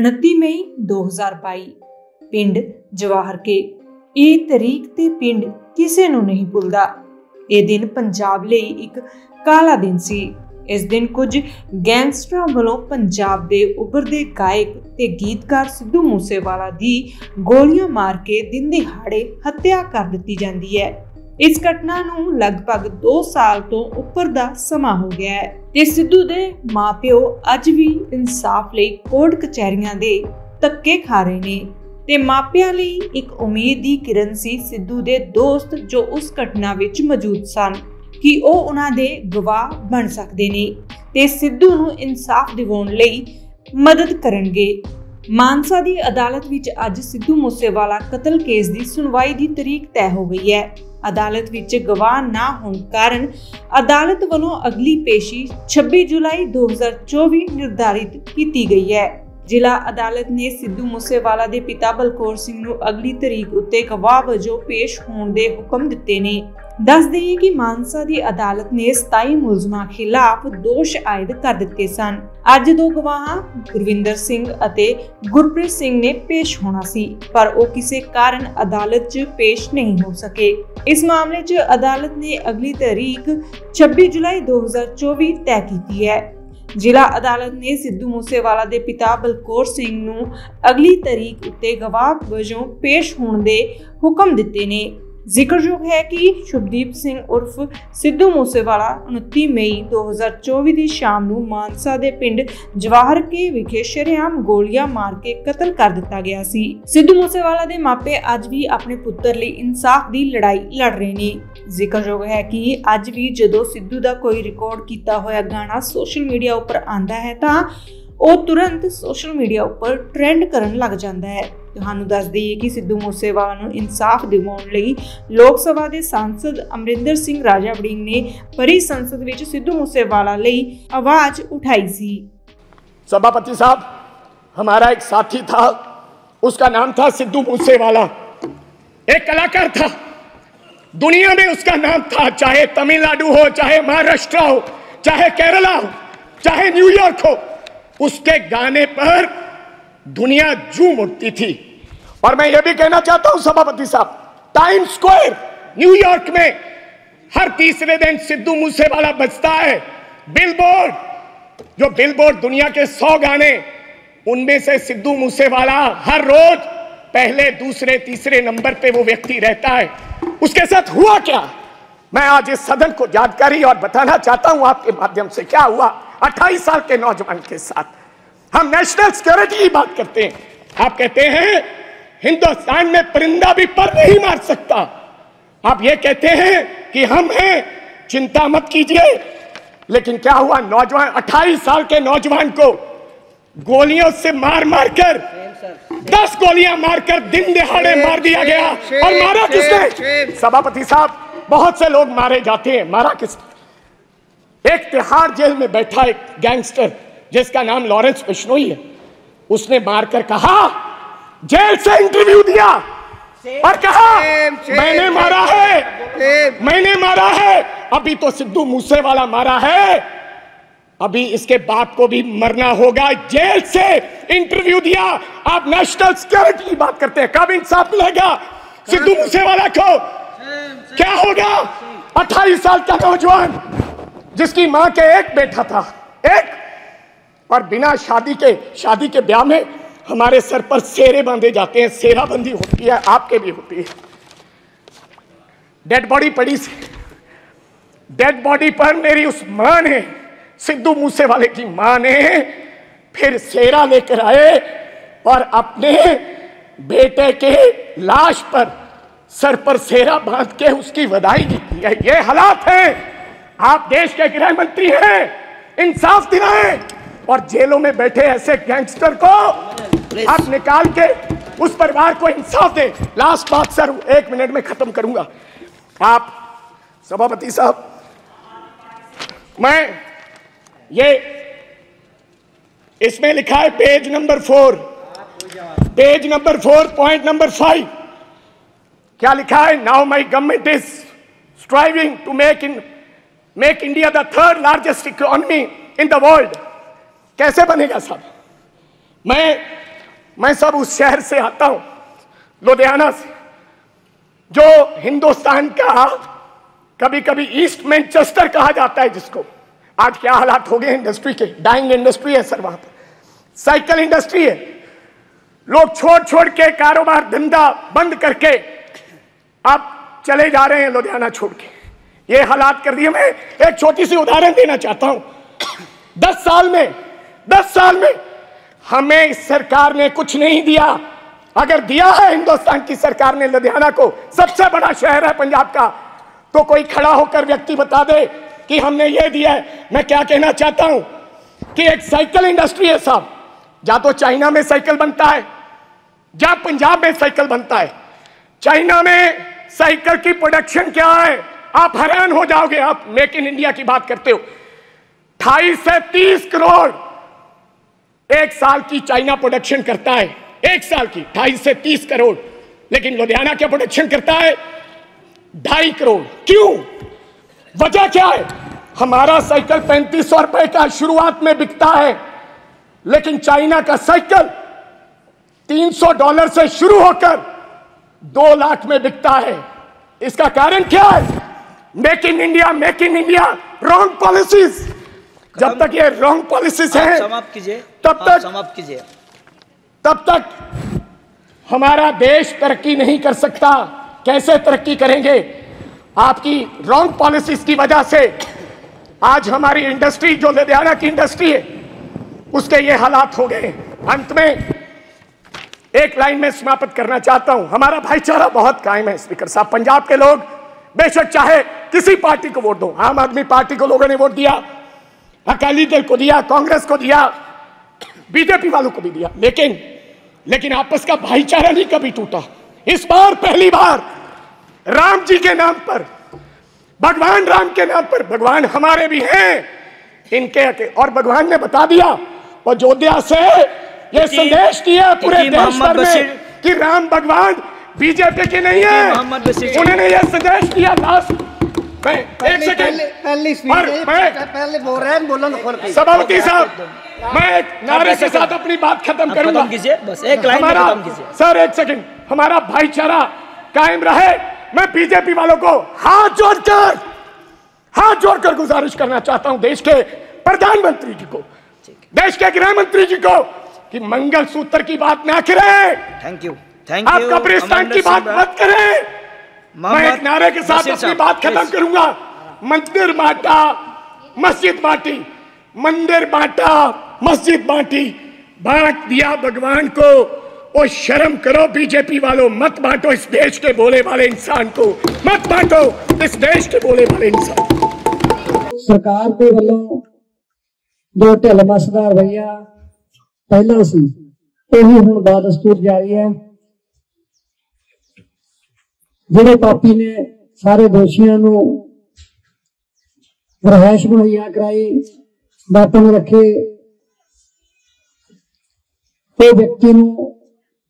29 ਮਈ 2022 ਪਿੰਡ ਜਵਾਹਰ ਕੇ। ਇਹ ਤਰੀਕ ਤੇ ਪਿੰਡ ਕਿਸੇ ਨੂੰ ਨਹੀਂ ਭੁੱਲਦਾ। ਇਹ ਦਿਨ ਪੰਜਾਬ ਲਈ ਇੱਕ ਕਾਲਾ ਦਿਨ ਸੀ। ਇਸ ਦਿਨ ਕੁਝ ਗੈਂਗਸਟਰਾਂ ਵੱਲੋਂ ਪੰਜਾਬ ਦੇ ਉੱਭਰਦੇ ਗਾਇਕ ਤੇ ਗੀਤਕਾਰ ਸਿੱਧੂ ਮੂਸੇਵਾਲਾ ਦੀ ਗੋਲੀਆਂ ਮਾਰ ਕੇ ਦਿਨ ਦਿਹਾੜੇ ਹੱਤਿਆ ਕਰ ਦਿੱਤੀ ਜਾਂਦੀ ਹੈ। ਇਸ ਘਟਨਾ ਨੂੰ ਲਗਭਗ 2 ਸਾਲ ਤੋਂ ਉੱਪਰ ਦਾ ਸਮਾਂ ਹੋ ਗਿਆ ਹੈ ਤੇ ਸਿੱਧੂ ਦੇ ਮਾਪਿਓ ਅੱਜ ਵੀ ਇਨਸਾਫ ਲਈ ਕੋਰਟ ਕਚਹਿਰੀਆਂ ਦੇ ਧੱਕੇ ਖਾ ਰਹੇ ਨੇ ਤੇ ਮਾਪਿਆਂ ਲਈ ਇੱਕ ਉਮੀਦ ਦੀ ਕਿਰਨ ਸੀ ਸਿੱਧੂ ਦੇ ਦੋਸਤ ਜੋ ਉਸ ਘਟਨਾ ਵਿੱਚ ਮੌਜੂਦ ਸਨ ਕਿ ਉਹ ਉਹਨਾਂ ਦੇ ਗਵਾਹ ਬਣ ਸਕਦੇ ਨੇ ਤੇ ਸਿੱਧੂ ਨੂੰ ਇਨਸਾਫ ਦਿਵਾਉਣ ਲਈ ਮਦਦ ਕਰਨਗੇ। ਮਾਨਸਾ ਦੀ ਅਦਾਲਤ ਵਿੱਚ ਅੱਜ ਸਿੱਧੂ ਮੂਸੇਵਾਲਾ ਕਤਲ ਕੇਸ ਦੀ ਸੁਣਵਾਈ ਦੀ ਤਰੀਕ ਤੈਅ ਹੋ ਗਈ ਹੈ। ਅਦਾਲਤ ਵਿੱਚ ਗਵਾਹ ਨਾ ਹੋਣ ਕਾਰਨ ਅਦਾਲਤ ਵੱਲੋਂ ਅਗਲੀ ਪੇਸ਼ੀ 26 ਜੁਲਾਈ 2024 ਨਿਰਧਾਰਿਤ ਕੀਤੀ ਗਈ ਹੈ। ਜ਼ਿਲ੍ਹਾ ਅਦਾਲਤ ਨੇ ਸਿੱਧੂ ਮੂਸੇਵਾਲਾ ਦੇ ਪਿਤਾ ਬਲਕੌਰ ਸਿੰਘ ਨੂੰ ਅਗਲੀ ਤਰੀਕ ਉੱਤੇ ਗਵਾਹ ਵਜੋਂ ਪੇਸ਼ ਹੋਣ ਦੇ ਹੁਕਮ ਦਿੱਤੇ ਨੇ। ਦੱਸ ਦਈਏ ਕਿ ਮਾਨਸਾ ਦੀ ਅਦਾਲਤ ਨੇ 27 ਮੁਲਜ਼ਮਾਂ ਖਿਲਾਫ ਦੋਸ਼ ਆਇਦ ਕਰ ਦਿੱਤੇ ਸਨ। ਅੱਜ ਦੋ ਗਵਾਹਾਂ, ਗੁਰਵਿੰਦਰ ਸਿੰਘ ਅਤੇ ਗੁਰਪ੍ਰੀਤ ਸਿੰਘ ਨੇ ਪੇਸ਼ ਹੋਣਾ ਸੀ, ਪਰ ਉਹ ਕਿਸੇ ਕਾਰਨ ਅਦਾਲਤ 'ਚ ਪੇਸ਼ ਨਹੀਂ ਹੋ ਸਕੇ। ਇਸ ਮਾਮਲੇ 'ਚ ਅਦਾਲਤ ਨੇ ਅਗਲੀ ਤਾਰੀਖ 26 ਜੁਲਾਈ 2024 ਤੈਅ ਕੀਤੀ ਹੈ। ਜ਼ਿਲ੍ਹਾ ਅਦਾਲਤ ਨੇ ਸਿੱਧੂ ਮੂਸੇਵਾਲਾ ਦੇ ਪਿਤਾ ਬਲਕੌਰ ਸਿੰਘ ਨੂੰ ਅਗਲੀ ਤਾਰੀਖ ਉੱਤੇ ਗਵਾਹ ਵਜੋਂ ਪੇਸ਼ ਹੋਣ ਦੇ ਹੁਕਮ ਦਿੱਤੇ ਨੇ। ਜ਼ਿਕਰਯੋਗ ਹੈ ਕਿ ਸ਼ੁਭਦੀਪ ਸਿੰਘ ਉਰਫ ਸਿੱਧੂ ਮੂਸੇਵਾਲਾ 29 ਮਈ 2024 ਦੀ ਸ਼ਾਮ ਨੂੰ ਮਾਨਸਾ ਦੇ ਪਿੰਡ ਜਵਾਹਰ ਕੇ ਵਿਖੇ ਸ਼ਰੇਆਮ ਗੋਲੀਆਂ ਮਾਰ ਕੇ ਕਤਲ ਕਰ ਦਿੱਤਾ ਗਿਆ ਸੀ। ਸਿੱਧੂ ਮੂਸੇਵਾਲਾ ਦੇ ਮਾਪੇ ਅੱਜ ਵੀ ਆਪਣੇ ਪੁੱਤਰ ਲਈ ਇਨਸਾਫ ਦੀ ਲੜਾਈ ਲੜ ਰਹੇ ਨੇ। ਜ਼ਿਕਰਯੋਗ ਹੈ ਕਿ ਅੱਜ ਵੀ ਜਦੋਂ ਸਿੱਧੂ ਦਾ ਕੋਈ ਰਿਕਾਰਡ ਕੀਤਾ ਹੋਇਆ ਗਾਣਾ ਸੋਸ਼ਲ ਮੀਡੀਆ ਉੱਪਰ ਆਂਦਾ ਹੈ ਤਾਂ ਉਹ ਤੁਰੰਤ ਸੋਸ਼ਲ ਮੀਡੀਆ ਉੱਪਰ ਟ੍ਰੈਂਡ ਕਰਨ ਲੱਗ ਜਾਂਦਾ ਹੈ। ਤੁਹਾਨੂੰ ਦੱਸ ਦਈਏ ਕਿ ਸਿੱਧੂ ਮੂਸੇਵਾਲਾ ਨੂੰ ਇਨਸਾਫ ਦਿਵਾਉਣ ਲਈ ਲੋਕ ਸਭਾ ਦੇ ਸਾਂਸਦ ਅਮਰਿੰਦਰ ਸਿੰਘ ਰਾਜਾ ਵੜਿੰਗ ਨੇ ਪਰੀ ਸੰਸਦ ਵਿੱਚ ਸਿੱਧੂ ਮੂਸੇਵਾਲਾ ਲਈ ਆਵਾਜ਼ ਉਠਾਈ ਸੀ सभापति साहब हमारा एक साथी था उसका नाम था सिद्धू मूसेवाला एक कलाकार था दुनिया में उसका नाम था चाहे तमिलनाडु हो चाहे महाराष्ट्र हो चाहे केरला हो चाहे न्यूयॉर्क हो उसके गाने पर दुनिया झूम उठती थी। और मैं यह भी कहना चाहता हूँ, सभापति साहब टाइम स्क्वायर न्यूयॉर्क में हर तीसरे दिन सिद्धू मूसेवाला बजता है। बिलबोर्ड जो बिलबोर्ड दुनिया के सौ गाने, उनमें से सिद्धू मूसेवाला हर रोज पहले, दूसरे, तीसरे नंबर पे वो व्यक्ति रहता है। उसके साथ हुआ क्या? मैं आज इस सदन को जानकारी और बताना चाहता हूँ आपके माध्यम से। क्या हुआ? 28 साल के नौजवान के साथ। हम नेशनल सिक्योरिटी की बात करते हैं। आप कहते हैं हिंदुस्तान में परिंदा भी पर नहीं मार सकता। आप ये कहते हैं कि हम हैं चिंता मत कीजिए। लेकिन क्या हुआ नौजवान 28 साल के नौजवान को गोलियों से मार मार कर दस गोलियाँ मारकर दिन दिहाड़े मार दिया गया। और मारा किसने? सभापति साहब बहुत से लोग मारे जाते हैं। मारा किसने? एक तिहाड़ जेल में बैठा एक गैंगस्टर जिसका नाम लॉरेंस बिश्नोई है उसने मारकर कहा जेल से इंटरव्यू दिया। और कहा मैंने मारा है। मैंने मारा है। अभी तो सिद्धू मूसे वाला मारा है। अभी इसके बाप को भी मरना होगा। जेल से इंटरव्यू दिया। आप नेशनल सिक्योरिटी की बात करते हैं। कब इंसाफ मिलेगा? सिद्धू मूसे वाला को। क्या होगा? 28 साल का नौजवान जिसकी माँ के एक बेटा था। एक और बिना शादी के शादी के ब्याह में हमारे सर पर सेरे बांधे जाते हैं, सेराबंदी होती है, आपके भी होती है। डेड बॉडी पड़ी सी डेड बॉडी पर मेरी उस माँ ने, सिद्धू मूसे वाले की माँ ने फिर सेरा लेकर आए और अपने बेटे के लाश पर सर पर सेरा बाँध के उसकी वधाई दी है। ये हालात हैं। आप देश के गृह मंत्री हैं, इंसाफ दिलाएँ। और जेलों में बैठे ऐसे गैंगस्टर को आप निकाल के उस परिवार को इंसाफ दें। लास्ट बात सर एक मिनट में खत्म करूँगा। आप सभापति साहब मैं ये इसमें लिखा है page number four. Page number four point number five क्या लिखा है? Now my government is striving to make in make India the third largest economy in the world कैसे बनेगा साहब मैं मैं सब उस शहर से आता हूँ, लुधियाना से, जो हिंदुस्तान का कभी कभी ईस्ट मैनचेस्टर कहा जाता है जिसको। आज क्या हालात हो गए इंडस्ट्री के? डाइंग इंडस्ट्री है सर वहाँ पर साइकिल इंडस्ट्री है। लोग छोड़ छोड़ के कारोबार धंधा बंद करके अब चले जा रहे हैं लुधियाना छोड़ के। ये हालात कर दिए। मैं एक छोटी सी उदाहरण देना चाहता हूँ। दस साल में दस साल में। हमें इस सरकार ने कुछ नहीं दिया। अगर दिया है हिंदुस्तान की सरकार ने लुधियाना को, सबसे बड़ा शहर है पंजाब का तो कोई खड़ा होकर व्यक्ति बता दे कि हमने ये दिया है। मैं क्या कहना चाहता हूँ कि एक साइकिल इंडस्ट्री है साहब, या तो चाइना में साइकिल बनता है, या पंजाब में साइकिल बनता है। चाइना में साइकिल की प्रोडक्शन क्या है? आप हैरान हो जाओगे। आप मेक इन इंडिया की बात करते हो। अठाईस से तीस करोड़ एक साल की चाइना प्रोडक्शन करता है। एक साल की, ढाई से तीस करोड़। लेकिन लुधियाना क्या प्रोडक्शन करता है? ढाई करोड़। क्यों? वजह क्या है? हमारा साइकिल पैंतीस सौ रुपए का शुरुआत में बिकता है। लेकिन चाइना का साइकिल 300 डॉलर से शुरू होकर दो लाख में बिकता है। इसका कारण क्या है? Make in India, make in India wrong policies जब तक ये रॉन्ग पॉलिसीज़ है समाप्त कीजिए तब तक- समाप्त कीजिए। तब तक हमारा देश तरक्की नहीं कर सकता। कैसे तरक्की करेंगे? आपकी रॉन्ग पॉलिसीज़ की वजह से आज हमारी इंडस्ट्री जो लुधियाना की इंडस्ट्री है उसके ये हालात हो गए। अंत में एक लाइन में समाप्त करना चाहता हूँ। हमारा भाईचारा बहुत कायम है स्पीकर साहब। पंजाब के लोग बेशक चाहे किसी पार्टी को वोट दो आम आदमी पार्टी को लोगों ने वोट दिया। अकाली दल को दिया कांग्रेस को दिया बीजेपी वालों को भी दिया। लेकिन लेकिन आपस का भाईचारा नहीं कभी टूटा। इस बार पहली बार राम जी के नाम पर भगवान राम के नाम पर भगवान हमारे भी हैं इनके और भगवान ने बता दिया अयोध्या से ये संदेश दिया पूरे देश भर में कि राम भगवान बीजेपी के नहीं है। उन्होंने ये संदेश दिया लास्ट मैं एक सेकंड पहले पहली बोल रहे हैं बोलो खोल के। सभापति साहब मैं एक नारे के साथ अपनी बात खत्म करूँगा। कीजिए बस एक लाइन हमारा सर एक सेकंड हमारा भाईचारा कायम रहे। मैं बीजेपी वालों को हाथ जोड़कर हाथ जोड़कर गुजारिश करना चाहता हूँ देश के प्रधानमंत्री जी को। देश के गृह मंत्री जी को कि मंगल सूत्र की बात ना करें थैंक यू थैंक यू आप कब्रिस्तान की बात मत करें। मैं एक नारे के साथ अपनी बात खत्म करूंगा मंदिर बांटा मस्जिद बांटी मंदिर बांटा मस्जिद बांटी बांट दिया भगवान को ओ शर्म करो बीजेपी वालों मत बांटो इस देश के बोले वाले इंसान को मत बांटो इस देश के बोले वाले इंसान को। ਸਰਕਾਰ ਦੇ ਵੱਲੋਂ ਜੋ ਢਿੱਲ ਮਸਦਾ ਰਵਈਆ ਪਹਿਲਾਂ ਸੀ ਇਹ ਵੀ ਹੁਣ ਬਾਦਸਤੂਰ ਜਾਰੀ ਹੈ ਜਿਹੜੇ ਪਾਪੀ ਨੇ ਸਾਰੇ ਦੋਸ਼ੀਆਂ ਨੂੰ ਰਹਿائش ਮੁਹੱਈਆ ਕਰਾਈ ਬਾਪਨ ਰੱਖੇ, ਤੇ ਵਿਅਕਤੀ ਨੂੰ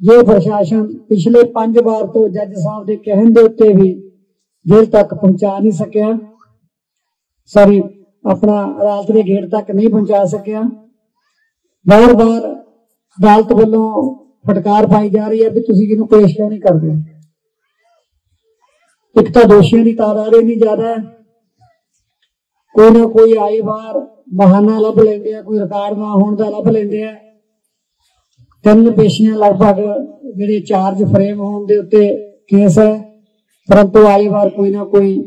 ਇਹ ਪ੍ਰਸ਼ਾਸਨ ਪਿਛਲੇ 5 ਵਾਰ ਤੋਂ ਜੱਜ ਸਾਹਿਬ ਦੇ ਕਹਿਣ ਦੇ ਉੱਤੇ ਵੀ ਜੇਲ੍ਹ ਤੱਕ ਪਹੁੰਚਾ ਨਹੀਂ ਸਕਿਆ ਸੌਰੀ ਆਪਣਾ ਅਦਾਲਤ ਦੇ ਗੇਟ ਤੱਕ ਨਹੀਂ ਪਹੁੰਚਾ ਸਕਿਆ ਬਾਰ-ਬਾਰ ਅਦਾਲਤ ਵੱਲੋਂ ਫਟਕਾਰ ਪਾਈ ਜਾ ਰਹੀ ਹੈ ਵੀ ਤੁਸੀਂ ਇਹਨੂੰ ਪੇਸ਼ ਕਿਉਂ ਨਹੀਂ ਕਰਦੇ? ਇੱਕ ਤਾਂ ਦੋਸ਼ੀਆਂ ਦੀ ਤਾਦਾਦ ਇੰਨੀ ਜ਼ਿਆਦਾ ਹੈ। ਕੋਈ ਨਾ ਕੋਈ ਆਈ ਵਾਰ ਬਹਾਨਾ ਲੱਭ ਲੈਂਦੇ ਆ, ਕੋਈ ਰਿਕਾਰਡ ਨਾ ਹੋਣ ਦਾ ਲੱਭ ਲੈਂਦੇ ਆ। ਤਿੰਨ ਪੇਸ਼ੀਆਂ ਲਗਭਗ ਜਿਹੜੇ ਚਾਰਜ ਫਰੇਮ ਹੋਣ ਦੇ ਉੱਤੇ ਕੇਸ ਹੈ। ਪਰੰਤੂ ਆਈ ਵਾਰ ਕੋਈ ਨਾ ਕੋਈ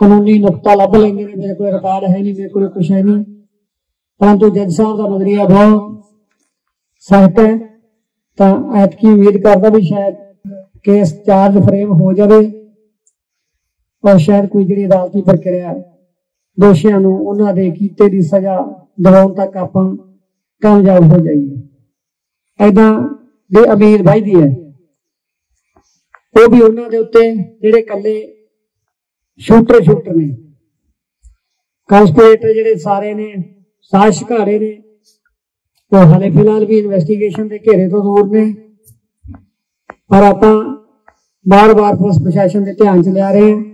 ਕਾਨੂੰਨੀ ਨੁਕਤਾ ਲੱਭ ਲੈਂਦੇ ਨੇ, ਮੇਰੇ ਕੋਲ ਰਿਕਾਰਡ ਹੈ ਨਹੀਂ, ਮੇਰੇ ਕੋਲ ਕੁਛ ਹੈ ਨਹੀਂ। ਪਰੰਤੂ ਜੱਜ ਸਾਹਿਬ ਦਾ ਨਜ਼ਰੀਆ ਬਹੁਤ ਸਖਤ ਹੈ। ਤਾਂ ਐਤਕੀ ਉਮੀਦ ਕਰਦਾ ਵੀ ਸ਼ਾਇਦ ਕੇਸ ਚਾਰਜ ਫਰੇਮ ਹੋ ਜਾਵੇ। ਔਰ ਸ਼ਾਇਦ ਕੋਈ ਜਿਹੜੀ ਅਦਾਲਤੀ ਪ੍ਰਕਿਰਿਆ ਦੋਸ਼ੀਆਂ ਨੂੰ ਉਹਨਾਂ ਦੇ ਕੀਤੇ ਦੀ ਸਜ਼ਾ ਦਿਵਾਉਣ ਤੱਕ ਆਪਾਂ ਕਾਮਯਾਬ ਹੋ ਜਾਈਏ। ਐਦਾਂ ਦੇ ਅਮੀਰ ਭਾਈ ਦੀ ਹੈ। ਉਹ ਵੀ ਉਹਨਾਂ ਦੇ ਉੱਤੇ ਜਿਹੜੇ ਕੱਲੇ ਸ਼ੂਟਰ ਸ਼ੂਟਰ ਨੇ। ਕਨਸਪੀਰੇਟਰ ਜਿਹੜੇ ਸਾਰੇ ਨੇ ਸਾਜ਼ਿਸ਼ ਘਾੜੇ ਨੇ, ਉਹ ਹਾਲੇ ਫਿਲਹਾਲ ਵੀ ਇਨਵੈਸਟੀਗੇਸ਼ਨ ਦੇ ਘੇਰੇ ਤੋਂ ਦੂਰ ਨੇ। ਪਰ ਆਪਾਂ ਬਾਰ-ਬਾਰ ਪੁਲਿਸ ਪ੍ਰਸ਼ਾਸਨ ਦੇ ਧਿਆਨ ਚ ਲਿਆ ਰਹੇ ਹਾਂ।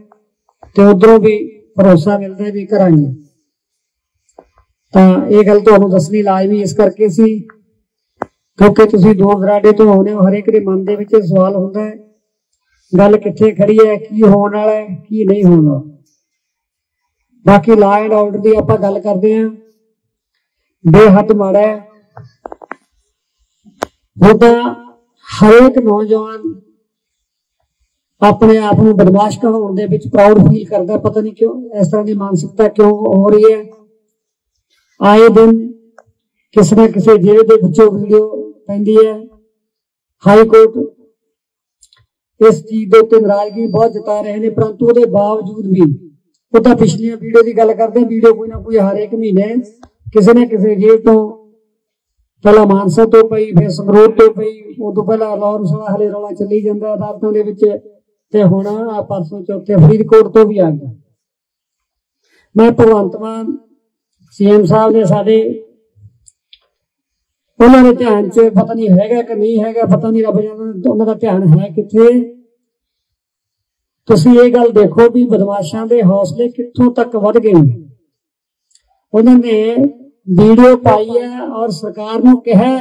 ਤੇ ਉਧਰੋਂ ਵੀ ਭਰੋਸਾ ਮਿਲਦਾ ਵੀ ਕਰਾਂਗੇ ਤਾਂ ਇਹ ਗੱਲ ਤੁਹਾਨੂੰ ਦੱਸਣੀ ਲਾਜ਼ਮੀ ਇਸ ਕਰਕੇ ਸੀ ਕਿਉਂਕਿ ਤੁਸੀਂ ਦੂਰ ਦਰਾਡੇ ਤੋਂ ਆਉਂਦੇ ਹੋ, ਹਰੇਕ ਦੇ ਮਨ ਦੇ ਵਿੱਚ ਸਵਾਲ ਹੁੰਦਾ ਹੈ, ਗੱਲ ਕਿੱਥੇ ਖੜੀ ਹੈ, ਕੀ ਹੋਣ ਵਾਲਾ ਹੈ, ਕੀ ਨਹੀਂ ਹੋਣਾ ਬਾਕੀ ਲਾ ਐਂਡ ਆਰਡਰ ਦੀ ਆਪਾਂ ਗੱਲ ਕਰਦੇ ਹਾਂ। ਬੇਹੱਦ ਮਾੜਾ ਹੈ। ਉਹਦਾ ਹਰੇਕ ਨੌਜਵਾਨ ਆਪਣੇ ਆਪ ਨੂੰ ਬਦਮਾਸ਼ ਕਹਾਉਣ ਦੇ ਵਿੱਚ ਪ੍ਰਾਊਡ ਫੀਲ ਕਰਦਾ, ਪਤਾ ਨਹੀਂ ਕਿਉਂ, ਇਸ ਤਰ੍ਹਾਂ ਦੀ ਮਾਨਸਿਕਤਾ ਕਿਉਂ ਹੋ ਰਹੀ ਹੈ। ਆਏ ਦਿਨ ਕਿਸੇ ਨਾ ਕਿਸੇ ਜੇਲ੍ਹ ਦੇ ਵਿੱਚੋਂ ਵੀਡੀਓ ਪੈਂਦੀ ਹੈ। ਹਾਈ ਕੋਰਟ ਇਸ ਚੀਜ਼ ਦੇ ਉੱਤੇ ਨਾਰਾਜ਼ਗੀ ਬਹੁਤ ਜਤਾ ਰਹੇ ਨੇ, ਪਰੰਤੂ ਉਹਦੇ ਬਾਵਜੂਦ ਵੀ ਉਹ ਤਾਂ ਪਿਛਲੀਆਂ ਵੀਡੀਓ ਦੀ ਗੱਲ ਕਰਦੇ ਵੀਡੀਓ ਕੋਈ ਨਾ ਕੋਈ ਹਰ ਇੱਕ ਮਹੀਨੇ ਕਿਸੇ ਨਾ ਕਿਸੇ ਜੇਲ੍ਹ ਤੋਂ ਪਹਿਲਾਂ ਮਾਨਸਾ ਤੋਂ ਪਈ, ਫਿਰ ਸੰਗਰੂਰ ਤੋਂ ਪਈ, ਉਦੋਂ ਪਹਿਲਾਂ ਲਾਹੌਰ ਵਾਲਾ ਹਲੇ ਰੌਲਾ ਚੱਲੀ ਜਾਂਦਾ ਅਦਾਲਤਾਂ ਦੇ ਵਿੱਚ। ਤੇ ਹੁਣ ਆ ਪਰਸੋਂ ਚੌਥੇ ਫਰੀਦਕੋਟ ਤੋਂ ਵੀ ਆ ਗਿਆ ਮੈਂ ਭਗਵੰਤ ਮਾਨ, ਸੀਐਮ ਸਾਹਿਬ ਨੇ ਸਾਡੇ, ਉਹਨਾਂ ਦੇ ਧਿਆਨ 'ਚ ਪਤਾ ਨਹੀਂ ਹੈਗਾ ਕਿ ਨਹੀਂ ਹੈਗਾ, ਪਤਾ ਨਹੀਂ ਰੱਬ ਜਾਣਦਾ ਉਹਨਾਂ ਦਾ ਧਿਆਨ ਹੈ ਕਿੱਥੇ। ਤੁਸੀਂ ਇਹ ਗੱਲ ਦੇਖੋ ਵੀ ਬਦਮਾਸ਼ਾਂ ਦੇ ਹੌਸਲੇ ਕਿੱਥੋਂ ਤੱਕ ਵੱਧ ਗਏ ਉਹਨਾਂ ਨੇ ਵੀਡੀਓ ਪਾਈ ਹੈ ਔਰ ਸਰਕਾਰ ਨੂੰ ਕਿਹਾ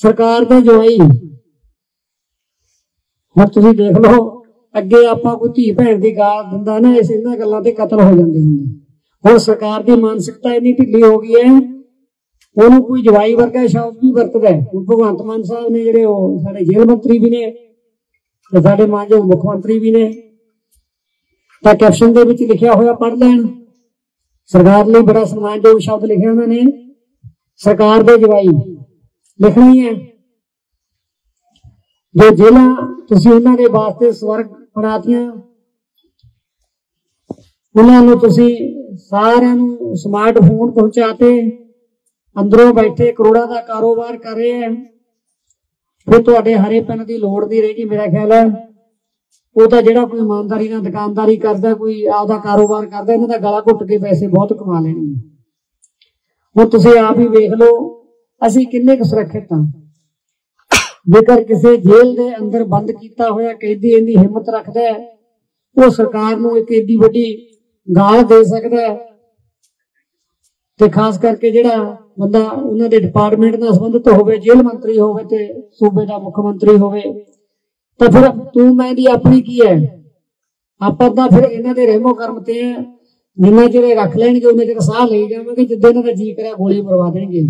ਸਰਕਾਰ ਦੇ ਜਵਾਈ। ਹੁਣ ਤੁਸੀਂ ਦੇਖ ਲਓ ਅੱਗੇ ਆਪਾਂ ਕੋਈ ਧੀ ਭੈਣ ਦੀ ਗਾਲ ਦਿੰਦਾ ਨਾ, ਇਸ ਇਹਨਾਂ ਗੱਲਾਂ ਤੇ ਕਤਲ ਹੋ ਜਾਂਦੇ ਹੁੰਦੇ। ਹੁਣ ਸਰਕਾਰ ਦੀ ਮਾਨਸਿਕਤਾ ਇੰਨੀ ਢਿੱਲੀ ਹੋ ਗਈ ਹੈ, ਉਹਨੂੰ ਕੋਈ ਜਵਾਈ ਵਰਗਾ ਸ਼ਬਦ ਵੀ ਵਰਤਦਾ ਭਗਵੰਤ ਮਾਨ ਸਾਹਿਬ ਨੇ ਜਿਹੜੇ ਉਹ ਸਾਡੇ ਜੇਲ੍ਹ ਮੰਤਰੀ ਵੀ ਨੇ, ਤੇ ਸਾਡੇ ਮਾਨਯੋਗ ਮੁੱਖ ਮੰਤਰੀ ਵੀ ਨੇ, ਤਾਂ ਕੈਪਸ਼ਨ ਦੇ ਵਿੱਚ ਲਿਖਿਆ ਹੋਇਆ ਪੜ੍ਹ ਲੈਣ। ਸਰਕਾਰ ਲਈ ਬੜਾ ਸਨਮਾਨਯੋਗ ਸ਼ਬਦ ਲਿਖਿਆ ਉਹਨਾਂ ਨੇ। ਸਰਕਾਰ ਦੇ ਜਵਾਈ ਲਿਖਣੀ ਹੈ। ਜੋ ਜੇਲਾਂ ਤੁਸੀਂ ਉਹਨਾਂ ਦੇ ਵਾਸਤੇ ਸਵਰਗ ਬਣਾਤੀਆਂ ਉਹਨਾਂ ਨੂੰ ਤੁਸੀਂ ਸਾਰਿਆਂ ਨੂੰ ਸਮਾਰਟਫੋਨ ਪਹੁੰਚਾਤੇ ਅੰਦਰੋਂ ਬੈਠੇ ਕਰੋੜਾਂ ਦਾ ਕਾਰੋਬਾਰ ਕਰ ਰਹੇ ਹੈ ਫਿਰ ਤੁਹਾਡੇ ਹਰੇ ਪੈਨ ਦੀ ਲੋੜ ਨਹੀਂ ਰਹੇਗੀ ਮੇਰਾ ਖਿਆਲ। ਹੈ ਉਹ ਤਾਂ ਜਿਹੜਾ ਕੋਈ ਇਮਾਨਦਾਰੀ ਨਾਲ ਦੁਕਾਨਦਾਰੀ ਕਰਦਾ, ਕੋਈ ਆਪਦਾ ਕਾਰੋਬਾਰ ਕਰਦਾ, ਇਹਨਾਂ ਦਾ ਗਲਾ ਘੁੱਟ ਕੇ ਪੈਸੇ ਬਹੁਤ ਕਮਾ ਲੈਣਗੇ। ਹੁਣ ਤੁਸੀਂ ਆਪ ਹੀ ਵੇਖ ਲਓ, ਅਸੀਂ ਕਿੰਨੇ ਕੁ ਸੁਰੱਖਿਅਤ ਹਾਂ। ਜੇਕਰ ਕਿਸੇ ਜੇਲ੍ਹ ਦੇ ਅੰਦਰ ਬੰਦ ਕੀਤਾ ਹੋਇਆ ਕੈਦੀ ਇੰਨੀ ਹਿੰਮਤ ਰੱਖਦਾ ਹੈ, ਉਹ ਸਰਕਾਰ ਨੂੰ ਇੱਕ ਏਡੀ ਵੱਡੀ ਗਾਲ ਦੇ ਸਕਦਾ ਹੈ ਤੇ ਖਾਸ ਕਰਕੇ ਜਿਹੜਾ ਬੰਦਾ ਉਹਨਾਂ ਦੇ ਡਿਪਾਰਟਮੈਂਟ ਨਾਲ ਸੰਬੰਧਿਤ ਹੋਵੇ, ਜੇਲ੍ਹ ਮੰਤਰੀ ਹੋਵੇ ਤੇ ਸੂਬੇ ਦਾ ਮੁੱਖ ਮੰਤਰੀ ਹੋਵੇ, ਤਾਂ ਫਿਰ ਤੂੰ ਮੈਂ ਦੀ ਆਪਣੀ ਕੀ ਹੈ ਆਪਾਂ ਤਾਂ ਫਿਰ ਇਹਨਾਂ ਦੇ ਰਹਿਮੋ ਕਰਮ ਤੇ ਆ। ਜਿੰਨਾ ਜਿਹੜੇ ਰੱਖ ਲੈਣਗੇ ਉਹਨਾਂ ਚਿਰ ਸਾਹ ਲਈ ਜਾਵਾਂਗੇ, ਜਿੱਦਾਂ ਇਹਨਾਂ ਦਾ ਜੀ ਕਰਿਆ ਗੋਲੀ ਮਰਵਾ ਦੇਣਗੇ